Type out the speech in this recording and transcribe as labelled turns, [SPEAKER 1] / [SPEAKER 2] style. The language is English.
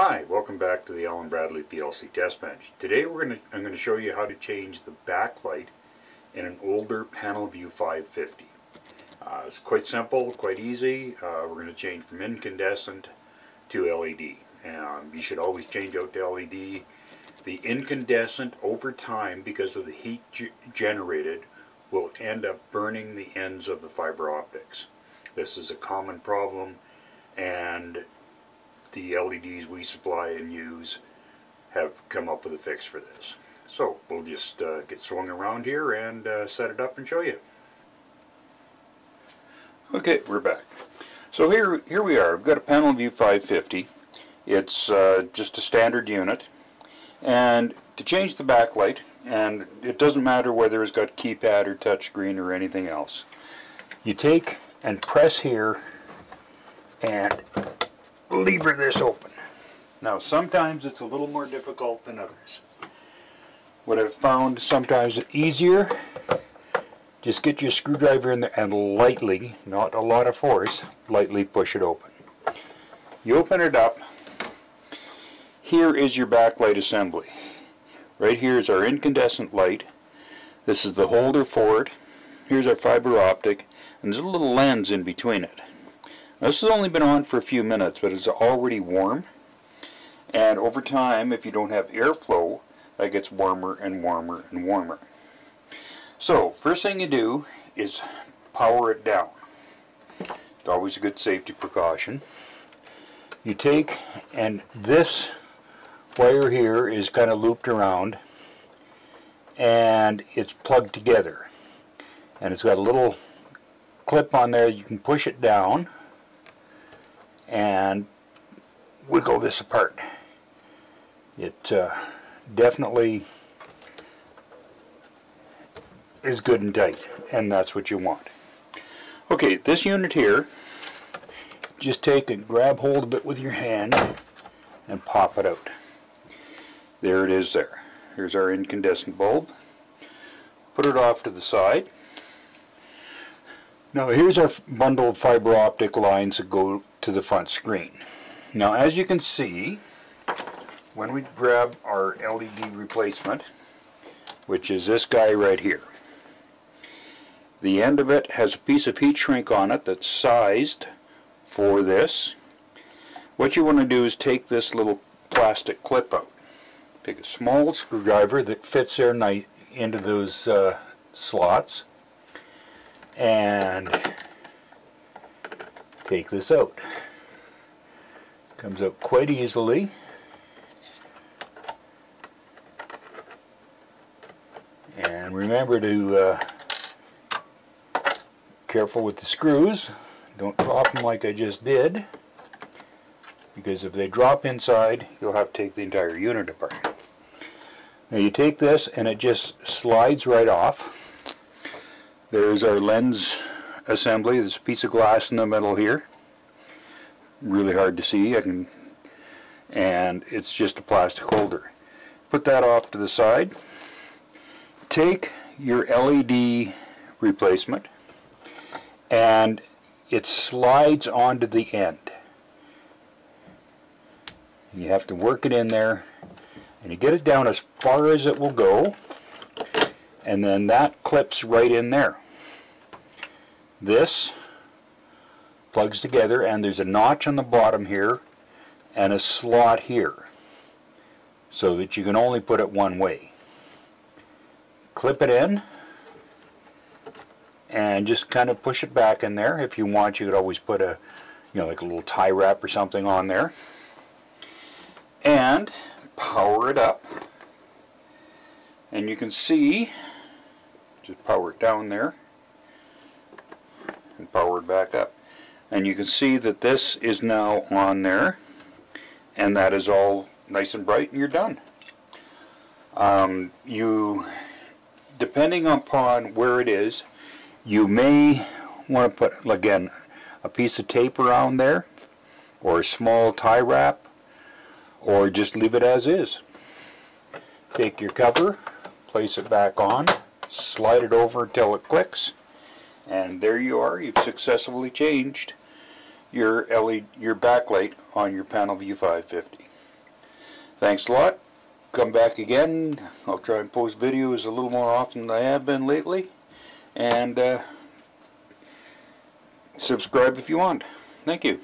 [SPEAKER 1] Hi, welcome back to the Allen Bradley PLC test bench. Today we're going to, I'm going to show you how to change the backlight in an older PanelView 550. Uh, it's quite simple, quite easy. Uh, we're going to change from incandescent to LED. And you should always change out to LED. The incandescent over time, because of the heat generated, will end up burning the ends of the fiber optics. This is a common problem and the LEDs we supply and use have come up with a fix for this. So we'll just uh, get swung around here and uh, set it up and show you. Okay, we're back. So here, here we are. I've got a PanelView 550. It's uh, just a standard unit. And to change the backlight, and it doesn't matter whether it's got keypad or touchscreen or anything else, you take and press here and lever this open. Now sometimes it's a little more difficult than others. What I've found sometimes easier, just get your screwdriver in there and lightly, not a lot of force, lightly push it open. You open it up, here is your backlight assembly. Right here is our incandescent light. This is the holder for it. Here's our fiber optic, and there's a little lens in between it. This has only been on for a few minutes, but it's already warm. And over time, if you don't have airflow, that gets warmer and warmer and warmer. So, first thing you do is power it down. It's always a good safety precaution. You take, and this wire here is kind of looped around, and it's plugged together. And it's got a little clip on there, you can push it down, and wiggle this apart. It uh, definitely is good and tight, and that's what you want. Okay, this unit here, just take and grab hold of it with your hand and pop it out. There it is there. Here's our incandescent bulb. Put it off to the side. Now here's our bundle of fiber optic lines that go to the front screen. Now as you can see, when we grab our LED replacement, which is this guy right here, the end of it has a piece of heat shrink on it that's sized for this. What you want to do is take this little plastic clip out. Take a small screwdriver that fits there into those uh, slots and take this out. Comes out quite easily. And remember to uh, careful with the screws. Don't drop them like I just did. Because if they drop inside, you'll have to take the entire unit apart. Now you take this and it just slides right off. There's our lens assembly. There's a piece of glass in the middle here. Really hard to see. I can, and it's just a plastic holder. Put that off to the side. Take your LED replacement and it slides onto the end. You have to work it in there and you get it down as far as it will go and then that clips right in there. This plugs together and there's a notch on the bottom here and a slot here so that you can only put it one way. Clip it in and just kind of push it back in there. If you want you could always put a you know like a little tie wrap or something on there and power it up and you can see just power it down there and power it back up. And you can see that this is now on there and that is all nice and bright and you're done. Um, you, depending upon where it is, you may want to put, again, a piece of tape around there or a small tie wrap or just leave it as is. Take your cover, place it back on, slide it over until it clicks and there you are you've successfully changed your LED your backlight on your PanelView 550 Thanks a lot. Come back again. I'll try and post videos a little more often than I have been lately. And uh, subscribe if you want. Thank you.